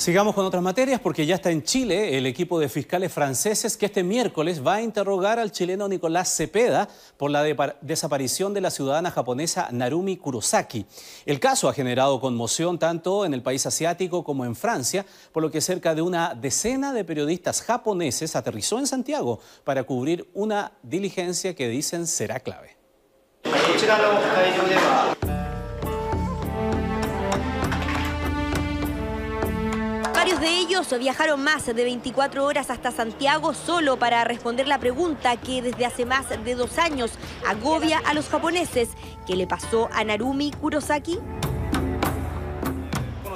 Sigamos con otras materias porque ya está en Chile el equipo de fiscales franceses que este miércoles va a interrogar al chileno Nicolás Cepeda por la desaparición de la ciudadana japonesa Narumi Kurosaki. El caso ha generado conmoción tanto en el país asiático como en Francia, por lo que cerca de una decena de periodistas japoneses aterrizó en Santiago para cubrir una diligencia que dicen será clave. de ellos viajaron más de 24 horas hasta Santiago solo para responder la pregunta que desde hace más de dos años agobia a los japoneses. ¿Qué le pasó a Narumi Kurosaki?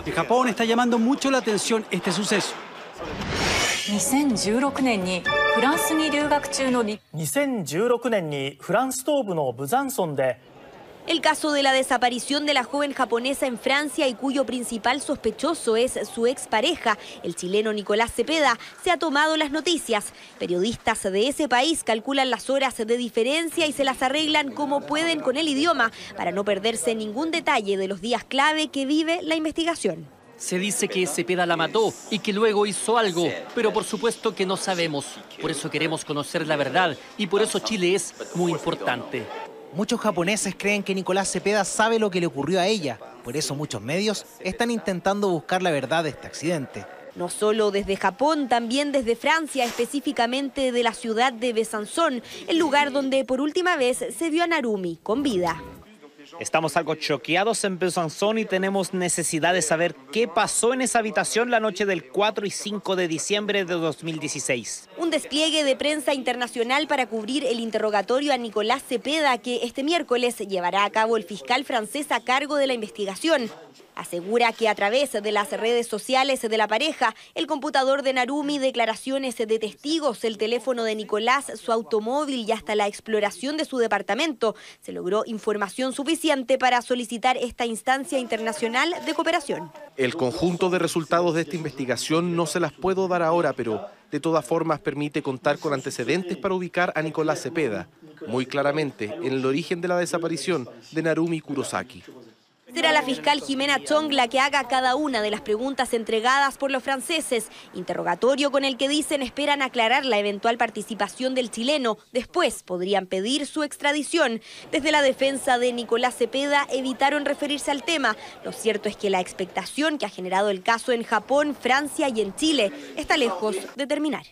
En Japón está llamando mucho la atención este suceso. 2016年にフランスに留学中の2016年にフランス東部のブザンソンで el caso de la desaparición de la joven japonesa en Francia y cuyo principal sospechoso es su expareja, el chileno Nicolás Cepeda, se ha tomado las noticias. Periodistas de ese país calculan las horas de diferencia y se las arreglan como pueden con el idioma para no perderse ningún detalle de los días clave que vive la investigación. Se dice que Cepeda la mató y que luego hizo algo, pero por supuesto que no sabemos. Por eso queremos conocer la verdad y por eso Chile es muy importante. Muchos japoneses creen que Nicolás Cepeda sabe lo que le ocurrió a ella. Por eso muchos medios están intentando buscar la verdad de este accidente. No solo desde Japón, también desde Francia, específicamente de la ciudad de Besançon, el lugar donde por última vez se vio a Narumi con vida. Estamos algo choqueados en Besançon y tenemos necesidad de saber qué pasó en esa habitación la noche del 4 y 5 de diciembre de 2016. Un despliegue de prensa internacional para cubrir el interrogatorio a Nicolás Cepeda que este miércoles llevará a cabo el fiscal francés a cargo de la investigación. Asegura que a través de las redes sociales de la pareja, el computador de Narumi, declaraciones de testigos, el teléfono de Nicolás, su automóvil y hasta la exploración de su departamento, se logró información suficiente para solicitar esta instancia internacional de cooperación. El conjunto de resultados de esta investigación no se las puedo dar ahora, pero de todas formas permite contar con antecedentes para ubicar a Nicolás Cepeda, muy claramente en el origen de la desaparición de Narumi Kurosaki. Será la fiscal Jimena Chong la que haga cada una de las preguntas entregadas por los franceses, interrogatorio con el que dicen esperan aclarar la eventual participación del chileno. Después podrían pedir su extradición. Desde la defensa de Nicolás Cepeda evitaron referirse al tema. Lo cierto es que la expectación que ha generado el caso en Japón, Francia y en Chile está lejos de terminar.